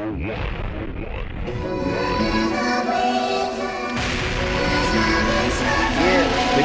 With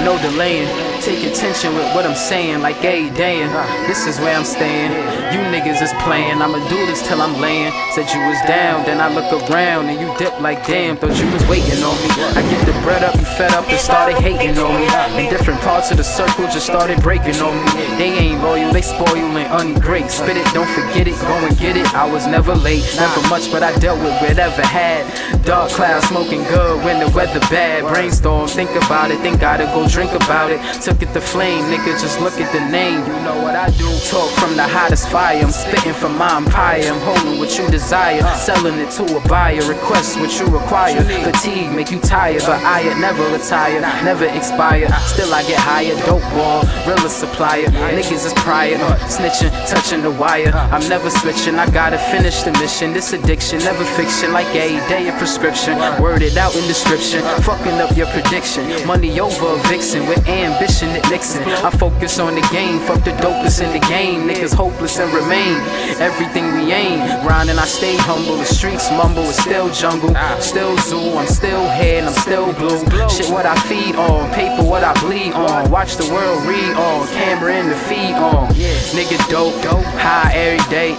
no delaying. Take attention with what I'm saying, like hey damn, this is where I'm staying. You niggas is playing, I'ma do this till I'm laying. Said you was down, then I look around and you dip like damn, thought you was waiting on me. I get the bread up, you fed up and started hating on me. In different parts of the circle just started breaking on me. They ain't loyal, they spoil and ungreat. Spit it, don't forget it, go and get it. I was never late, never much, but I dealt with whatever had. Dark clouds smoking good when the weather bad. Brainstorm, think about it, think gotta go drink about it. Took it to flame, nigga, just look at the name. You know what I do. Talk from the hottest fire, I'm spitting from my empire. I'm holding what you desire, selling it to a buyer. Request what you require. Fatigue make you tired, but I never retire, never expire. Still I get higher, dope ball, realest supplier. Niggas is prior, uh, snitching, touching the wire. I'm never switching, I gotta finish the mission. This addiction, never fiction, like a day of prescription. Worded out in description, fucking up your prediction. Money over a vixen with ambition at Nixon. I focus on the game, fuck the dopest in the game. Niggas hopeless and remain everything we aim. Grinding, I stay humble. The streets mumble, it's still jungle, still zoo. I'm still here and I'm still blue. Shit, what I feed on, paper, what I bleed on. Watch the world read on, camera in the feed on. Nigga dope, high every day.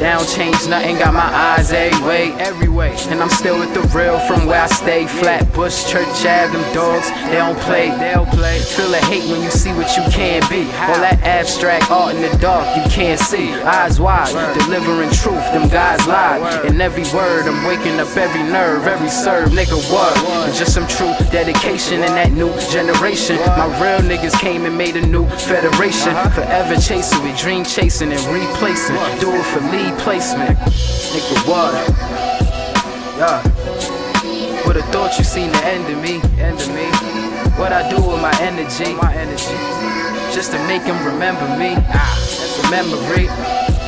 Down change nothing, got my eyes every way, every way. And I'm still with the real from where I stay. Flatbush, Church Ave, them dogs, they don't play, they don't play. Feel the hate when you see what you can't be. All that abstract art in the dark, you can't see. Eyes wide, delivering truth, them guys lie. In every word, I'm waking up every nerve, every serve, nigga, what? Just some true dedication in that new generation. My real niggas came and made a new federation. Forever chasing, we dream chasing and replacing. Do it for lead placement. Nigga, what? Yeah. Would've thought you seen the end of me, end of me. What I do with my energy, my energy. Just to make them remember me. Ah, that's a memory.